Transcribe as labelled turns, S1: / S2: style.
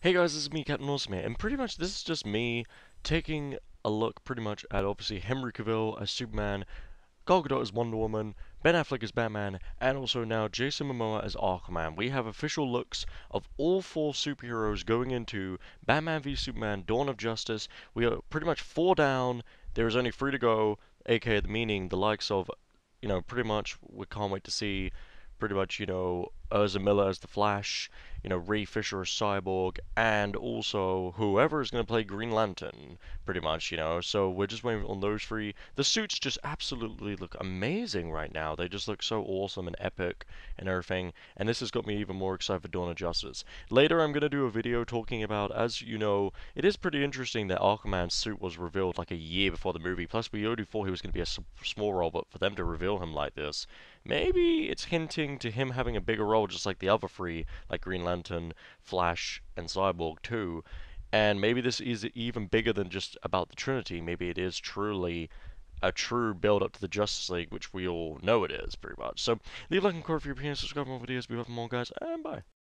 S1: Hey guys, this is me, Captain Awesome here, and pretty much this is just me taking a look pretty much at obviously Henry Cavill as Superman, Gal Gadot as Wonder Woman, Ben Affleck as Batman, and also now Jason Momoa as Aquaman. We have official looks of all four superheroes going into Batman v Superman Dawn of Justice. We are pretty much four down, there is only three to go, aka the meaning the likes of, you know, pretty much we can't wait to see pretty much, you know, Ezra Miller as the Flash, you know, Ray Fisher as Cyborg, and also whoever is going to play Green Lantern, pretty much, you know. So we're just waiting on those three. The suits just absolutely look amazing right now. They just look so awesome and epic and everything. And this has got me even more excited for Dawn of Justice. Later, I'm going to do a video talking about, as you know, it is pretty interesting that Aquaman's suit was revealed like a year before the movie. Plus, we already thought he was going to be a small role, but for them to reveal him like this, maybe it's hinting to him having a bigger role just like the other three, like Green Lantern, Flash, and Cyborg too. And maybe this is even bigger than just about the Trinity. Maybe it is truly a true build up to the Justice League, which we all know it is, pretty much. So leave a like and comment for your opinion, subscribe for more videos, be with more guys, and bye.